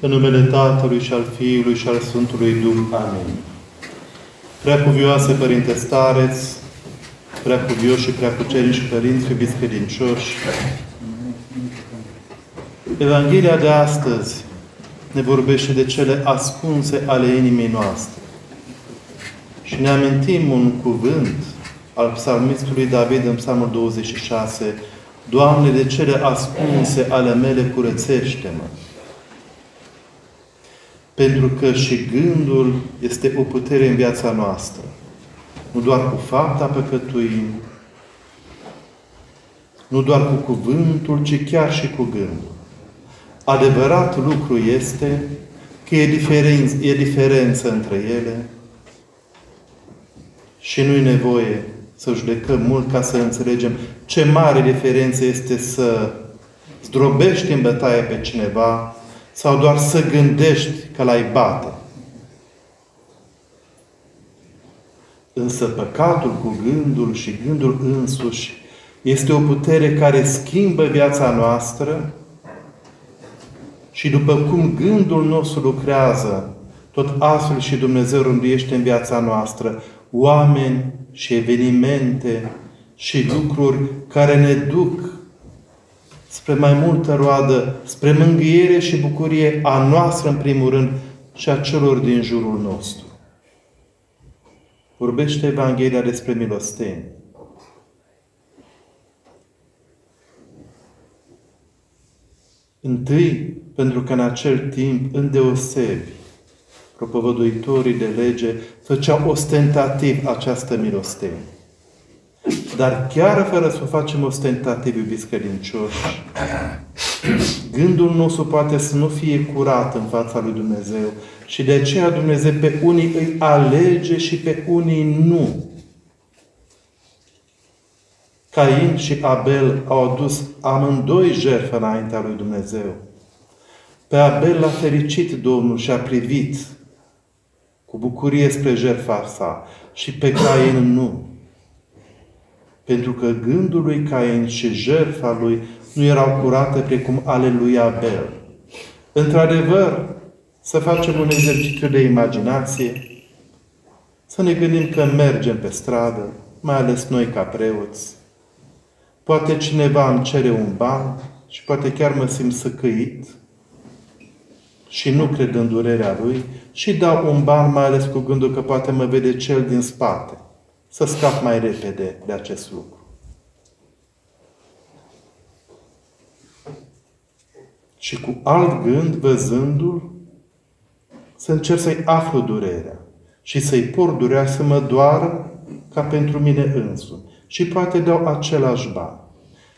În numele Tatălui și al Fiului și al Sfântului Duh. Amin. Prea cuvioase Părinte Stareț, prea cuvioși și prea cuceriși părinți, iubiți credincioși, Evanghelia de astăzi ne vorbește de cele ascunse ale inimii noastre. Și ne amintim un cuvânt al psalmistului David în psalmul 26, Doamne, de cele ascunse ale mele curățește-mă. Pentru că și gândul este o putere în viața noastră. Nu doar cu fapta păcătuim, nu doar cu cuvântul, ci chiar și cu gândul. Adevărat lucru este că e, diferență, e diferență între ele și nu-i nevoie să judecăm mult ca să înțelegem ce mare diferență este să zdrobești în bătaie pe cineva sau doar să gândești că l-ai bate. Însă păcatul cu gândul și gândul însuși este o putere care schimbă viața noastră și după cum gândul nostru lucrează, tot astfel și Dumnezeu rânduiește în viața noastră oameni și evenimente și lucruri care ne duc spre mai multă roadă, spre mângâiere și bucurie a noastră în primul rând și a celor din jurul nostru. Vorbește Evanghelia despre milostenie. Întâi, pentru că în acel timp, îndeosebi, propovăduitorii de lege făceau ostentativ această milostenie. Dar chiar fără să o facem ostentativ, iubiți credincioși, gândul nostru poate să nu fie curat în fața lui Dumnezeu și de aceea Dumnezeu pe unii îi alege și pe unii nu. Cain și Abel au adus amândoi jertfă înaintea lui Dumnezeu. Pe Abel l-a fericit Domnul și a privit cu bucurie spre jertfa sa și pe Cain nu. Pentru că gândul lui Cain și jertfa lui nu erau curate precum ale lui Abel. Într-adevăr, să facem un exercițiu de imaginație, să ne gândim că mergem pe stradă, mai ales noi ca preoți. Poate cineva îmi cere un ban și poate chiar mă simt săcăit și nu cred în durerea lui și dau un ban mai ales cu gândul că poate mă vede cel din spate. Să scap mai repede de acest lucru. Și cu alt gând, văzându-l, să încerc să-i aflu durerea și să-i por durerea să mă doară ca pentru mine însumi. Și poate dau același ban.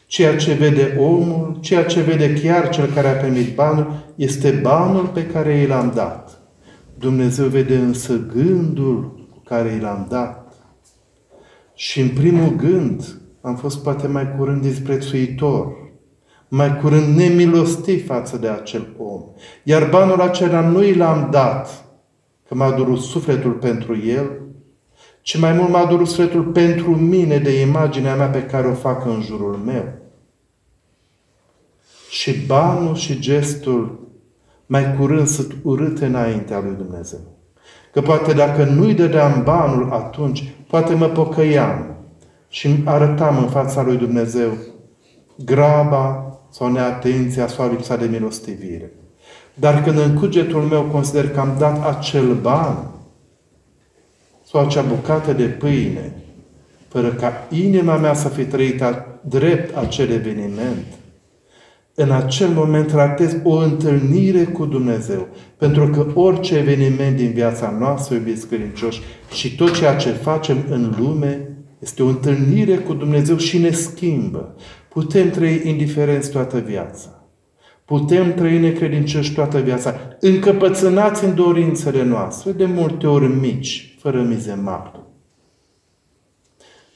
Ceea ce vede omul, ceea ce vede chiar cel care a primit banul, este banul pe care i l-am dat. Dumnezeu vede însă gândul cu care i l-am dat. Și în primul gând am fost poate mai curând disprețuitor, mai curând nemilostiv față de acel om. Iar banul acela nu i l-am dat, că m-a durut sufletul pentru el, ci mai mult m-a durut sufletul pentru mine de imaginea mea pe care o fac în jurul meu. Și banul și gestul mai curând sunt urâte înaintea lui Dumnezeu. Că poate dacă nu-i dădeam banul atunci, poate mă pocăiam și îmi arătam în fața lui Dumnezeu graba sau neatenția sau lipsa de milostivire. Dar când în cugetul meu consider că am dat acel ban sau acea bucată de pâine, fără ca inima mea să fi trăit drept acel eveniment, în acel moment tratez o întâlnire cu Dumnezeu. Pentru că orice eveniment din viața noastră, iubiți credincioși, și tot ceea ce facem în lume, este o întâlnire cu Dumnezeu și ne schimbă. Putem trăi indiferenți toată viața. Putem trăi necredincioși toată viața, încăpățânați în dorințele noastre, de multe ori mici, fără mize mari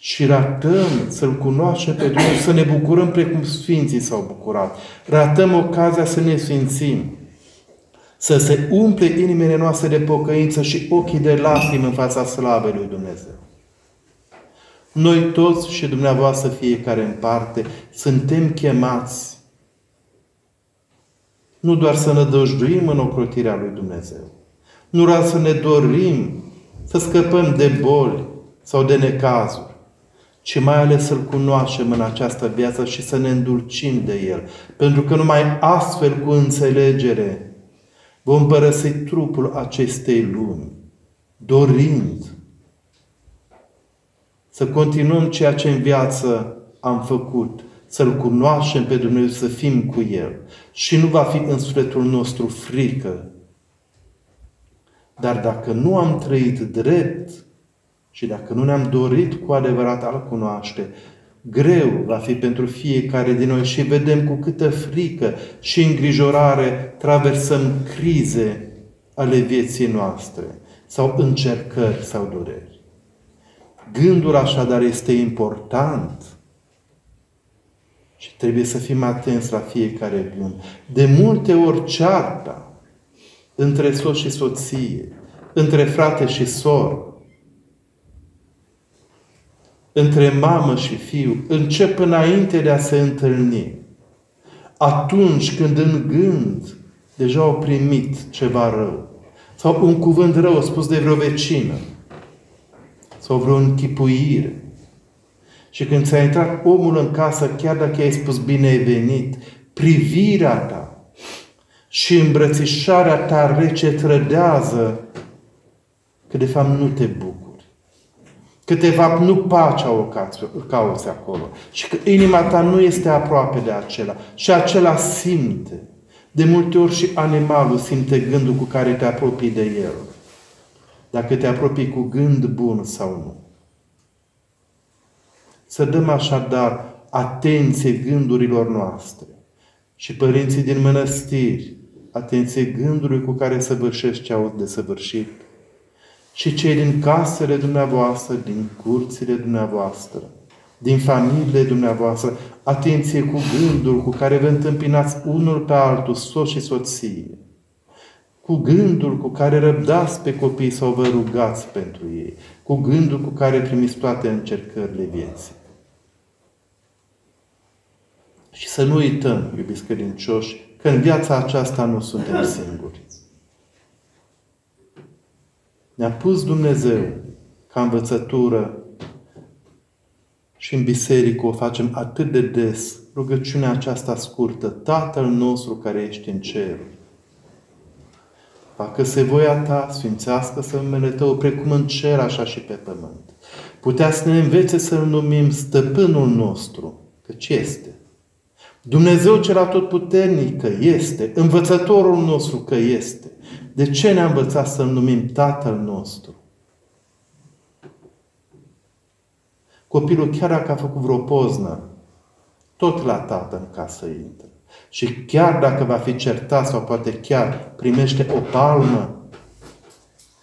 și ratăm să-L cunoaștem pe Dumnezeu, să ne bucurăm precum Sfinții s-au bucurat. Ratăm ocazia să ne sfințim, să se umple inimile noastre de pocăință și ochii de lacrimi în fața slavei lui Dumnezeu. Noi toți și dumneavoastră fiecare în parte suntem chemați nu doar să ne dăjduim în ocrotirea lui Dumnezeu, nu doar să ne dorim să scăpăm de boli sau de necazuri, ci mai ales să-L cunoaștem în această viață și să ne îndulcim de El. Pentru că numai astfel, cu înțelegere, vom părăsi trupul acestei lumi, dorind să continuăm ceea ce în viață am făcut, să-L cunoaștem pe Dumnezeu, să fim cu El. Și nu va fi în sufletul nostru frică. Dar dacă nu am trăit drept și dacă nu ne-am dorit cu adevărat a-L cunoaște, greu va fi pentru fiecare din noi și vedem cu câtă frică și îngrijorare traversăm crize ale vieții noastre sau încercări sau dureri. Gândul așadar este important și trebuie să fim atenți la fiecare gând. De multe ori cearta între soț și soție, între frate și sor, între mamă și fiu, încep înainte de a se întâlni. Atunci când în gând deja au primit ceva rău, sau un cuvânt rău spus de vreo vecină, sau vreo închipuire. Și când ți-a intrat omul în casă, chiar dacă ai spus bine ai venit, privirea ta și îmbrățișarea ta rece trădează că de fapt nu te bucuri. Că de fapt nu pacea o cauți acolo. Și că inima ta nu este aproape de acela. Și acela simte. De multe ori și animalul simte gândul cu care te apropii de el dacă te apropii cu gând bun sau nu. Să dăm așadar atenție gândurilor noastre. Și părinții din mănăstiri, atenție gândului cu care săvârșesc ce au de săvârșit. Și cei din casele dumneavoastră, din curțile dumneavoastră, din familiile dumneavoastră, atenție cu gândul cu care vă întâmpinați unul pe altul, soț și soție cu gândul cu care răbdați pe copii sau vă rugați pentru ei, cu gândul cu care primiți toate încercările vieții. Și să nu uităm, iubiți credincioși, că în viața aceasta nu suntem singuri. Ne-a pus Dumnezeu ca învățătură și în biserică o facem atât de des, rugăciunea aceasta scurtă, Tatăl nostru care ești în ceruri, Facă-se voia ta, sfințească-se numele tău, precum în cer, așa și pe pământ. Putea să ne învețe să-L numim stăpânul nostru, căci este. Dumnezeu cel atotputernic că este, învățătorul nostru că este. De ce ne-a învățat să-L numim Tatăl nostru? Copilul, chiar dacă a făcut vreo poznă, tot la tată în casă intră. Și chiar dacă va fi certat sau poate chiar primește o palmă,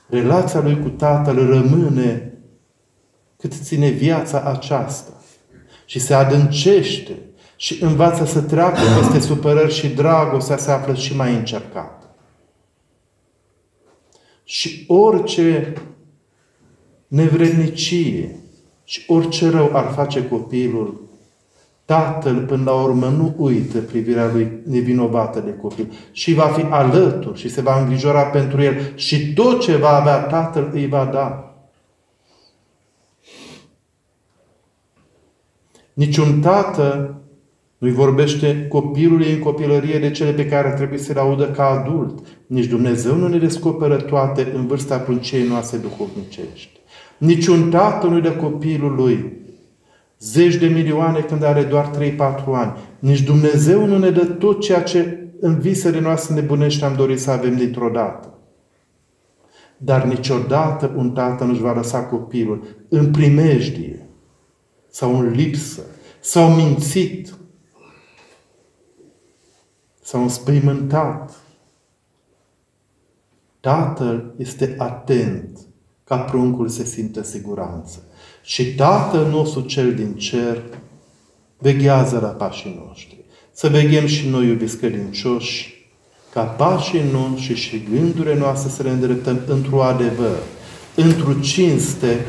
relația lui cu Tatăl rămâne cât ține viața aceasta. Și se adâncește și învață să treacă peste supărări și dragostea se află și mai încercată. Și orice nevrednicie și orice rău ar face copilul, Tatăl, până la urmă, nu uită privirea lui nevinovată de copil și va fi alături și se va îngrijora pentru el și tot ce va avea Tatăl îi va da. Niciun tată nu-i vorbește copilului în copilărie de cele pe care trebuie să le audă ca adult. Nici Dumnezeu nu ne descoperă toate în vârsta prunciei noastre duhovnicești. Niciun tată nu-i dă copilului zeci de milioane când are doar 3-4 ani. Nici Dumnezeu nu ne dă tot ceea ce în visele noastre nebunești am dorit să avem dintr-o dată. Dar niciodată un tată nu-și va lăsa copilul în primejdie sau în lipsă sau mințit sau înspăimântat. Tatăl este atent ca pruncul să simtă siguranță. Și Tatăl nostru cel din cer veghează la pașii noștri. Să veghem și noi, iubiți credincioși, ca pașii noștri și gândurile noastre să le îndreptăm într-o adevăr, într-o cinste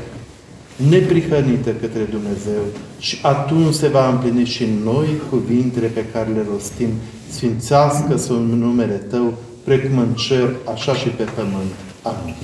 neprihănită către Dumnezeu și atunci se va împlini și noi cuvintele pe care le rostim sfințească-se numele Tău, precum în cer, așa și pe pământ. Amin.